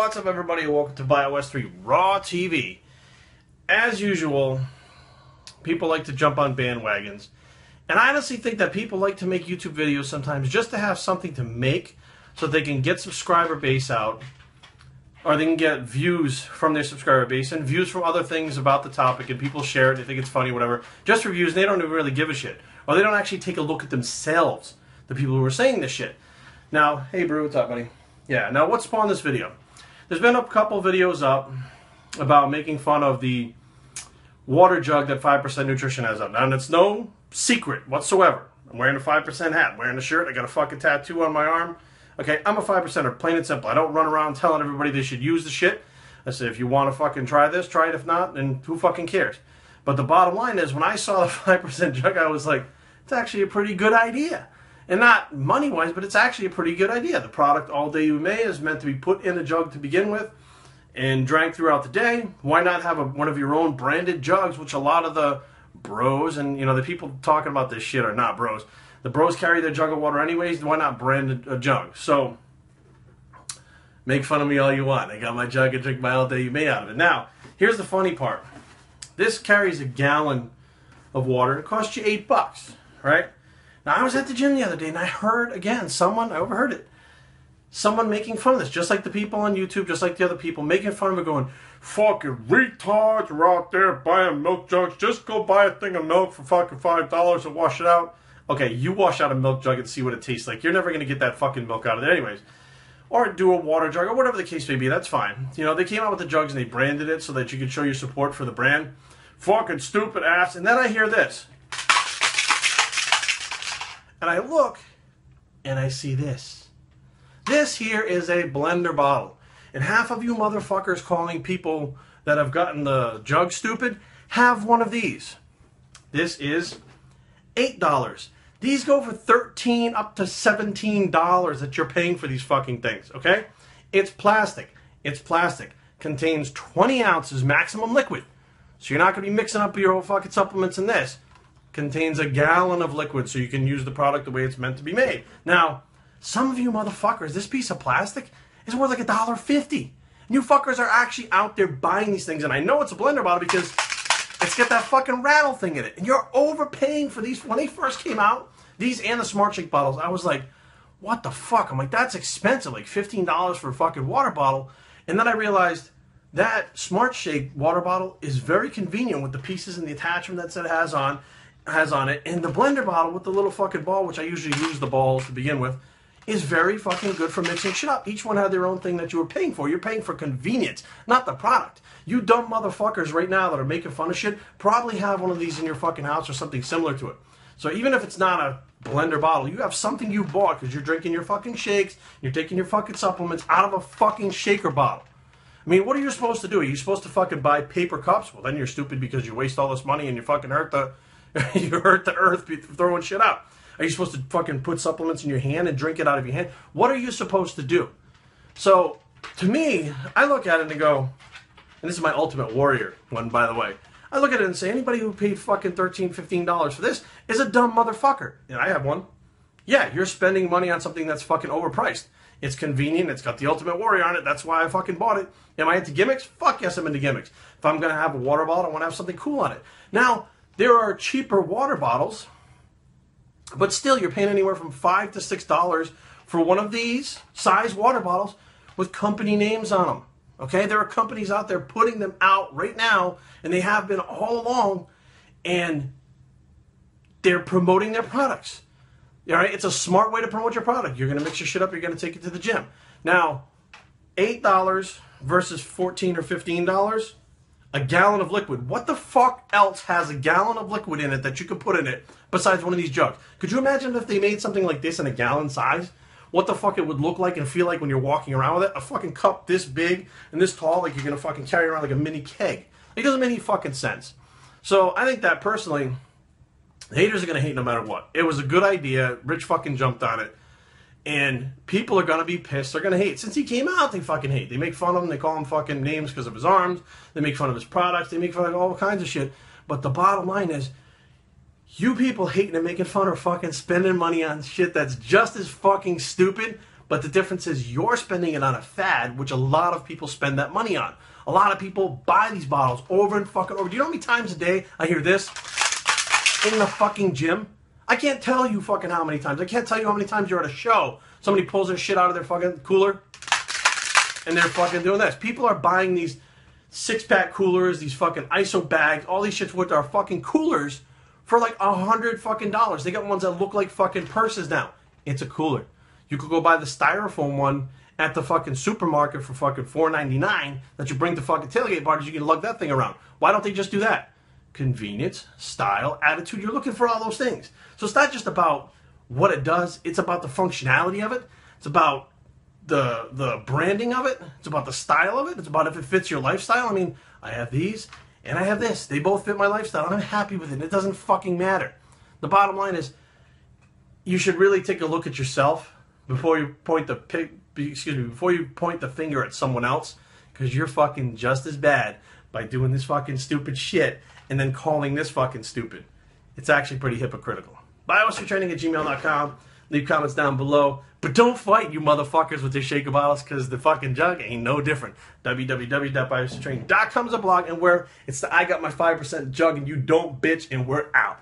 what's up, everybody? Welcome to BioS 3 Raw TV. As usual, people like to jump on bandwagons. And I honestly think that people like to make YouTube videos sometimes just to have something to make so they can get subscriber base out or they can get views from their subscriber base and views from other things about the topic and people share it, they think it's funny, whatever. Just for views, they don't really give a shit. Or they don't actually take a look at themselves, the people who are saying this shit. Now, hey Brew, what's up, buddy? Yeah, now what spawned this video? There's been a couple videos up about making fun of the water jug that 5% Nutrition has up. Now, and it's no secret whatsoever. I'm wearing a 5% hat, I'm wearing a shirt, I got a fucking tattoo on my arm. Okay, I'm a 5%er, plain and simple. I don't run around telling everybody they should use the shit. I said, if you want to fucking try this, try it. If not, then who fucking cares? But the bottom line is, when I saw the 5% jug, I was like, it's actually a pretty good idea. And not money wise, but it's actually a pretty good idea. The product All Day You May is meant to be put in a jug to begin with and drank throughout the day. Why not have a, one of your own branded jugs, which a lot of the bros and you know the people talking about this shit are not bros. The bros carry their jug of water anyways. Why not brand a jug? So make fun of me all you want. I got my jug and drink my all day you may out of it. Now, here's the funny part. This carries a gallon of water. It costs you eight bucks, right? Now I was at the gym the other day and I heard again someone I overheard it. Someone making fun of this, just like the people on YouTube, just like the other people, making fun of it, going, fucking retards are out there buying milk jugs. Just go buy a thing of milk for fucking five dollars and wash it out. Okay, you wash out a milk jug and see what it tastes like. You're never gonna get that fucking milk out of there anyways. Or do a water jug or whatever the case may be, that's fine. You know, they came out with the jugs and they branded it so that you could show your support for the brand. Fucking stupid ass. And then I hear this. And I look and I see this. This here is a blender bottle. And half of you motherfuckers calling people that have gotten the jug stupid have one of these. This is $8. These go for 13 up to $17 that you're paying for these fucking things, okay? It's plastic. It's plastic. Contains 20 ounces maximum liquid. So you're not going to be mixing up your whole fucking supplements in this contains a gallon of liquid so you can use the product the way it's meant to be made. Now, some of you motherfuckers, this piece of plastic is worth like a dollar fifty. You fuckers are actually out there buying these things, and I know it's a blender bottle because it's got that fucking rattle thing in it. And you're overpaying for these. When they first came out, these and the Smart Shake bottles, I was like, what the fuck? I'm like, that's expensive, like $15 for a fucking water bottle. And then I realized that Smart Shake water bottle is very convenient with the pieces and the attachment that it has on has on it, and the blender bottle with the little fucking ball, which I usually use the balls to begin with, is very fucking good for mixing shit up. Each one had their own thing that you were paying for. You're paying for convenience, not the product. You dumb motherfuckers right now that are making fun of shit probably have one of these in your fucking house or something similar to it. So even if it's not a blender bottle, you have something you bought because you're drinking your fucking shakes, you're taking your fucking supplements out of a fucking shaker bottle. I mean, what are you supposed to do? Are you supposed to fucking buy paper cups? Well, then you're stupid because you waste all this money and you fucking hurt the you hurt the earth throwing shit out. Are you supposed to fucking put supplements in your hand and drink it out of your hand? What are you supposed to do? So, to me, I look at it and go, and this is my ultimate warrior one, by the way. I look at it and say, anybody who paid fucking $13, $15 for this is a dumb motherfucker. And I have one. Yeah, you're spending money on something that's fucking overpriced. It's convenient. It's got the Ultimate Warrior on it. That's why I fucking bought it. Am I into gimmicks? Fuck yes, I'm into gimmicks. If I'm going to have a water bottle, I want to have something cool on it. Now, there are cheaper water bottles, but still you're paying anywhere from five to six dollars for one of these size water bottles with company names on them. Okay, there are companies out there putting them out right now, and they have been all along, and they're promoting their products. All right, it's a smart way to promote your product. You're to mix your shit up. You're to take it to the gym. Now, eight dollars versus fourteen or fifteen dollars a gallon of liquid. What the fuck else has a gallon of liquid in it that you could put in it besides one of these jugs? Could you imagine if they made something like this in a gallon size? What the fuck it would look like and feel like when you're walking around with it? A fucking cup this big and this tall, like you're gonna fucking carry around like a mini keg. It doesn't make any fucking sense. So I think that personally, haters are gonna hate no matter what. It was a good idea. Rich fucking jumped on it. And people are gonna be pissed. They're gonna hate. Since he came out, they fucking hate. They make fun of him. They call him fucking names because of his arms. They make fun of his products. They make fun of all kinds of shit. But the bottom line is, you people hating and making fun of fucking spending money on shit that's just as fucking stupid, But the difference is you're spending it on a fad, which a lot of people spend that money on. A lot of people buy these bottles over and fucking over. Do you know how many times a day I hear this in the fucking gym? I can't tell you fucking how many times. I can't tell you how many times you're at a show. Somebody pulls their shit out of their fucking cooler and they're fucking doing this. People are buying these six pack coolers, these fucking ISO bags, all these shits with our fucking coolers for like a hundred fucking dollars. They got ones that look like fucking purses now. It's a cooler. You could go buy the styrofoam one at the fucking supermarket for fucking four ninety nine that you bring to fucking tailgate parties. You can lug that thing around. Why don't they just do that? Convenience, style, attitude. You're looking for all those things. So it's not just about what it does. It's about the functionality of it. It's about the the branding of it. It's about the style of it. It's about if it fits your lifestyle. I mean, I have these and I have this. They both fit my lifestyle, I'm happy with it. It doesn't fucking matter. The bottom line is, you should really take a look at yourself before you point the excuse me before you point the finger at someone else, because you're fucking just as bad by doing this fucking stupid shit and then calling this fucking stupid. It's actually pretty hypocritical. Biostraining at gmail.com. Leave comments down below. But don't fight, you motherfuckers, with your shaker bottles, because the fucking jug ain't no different. www.biostraining.com is a blog, and where it's the I got my 5% jug, and you don't bitch, and we're out.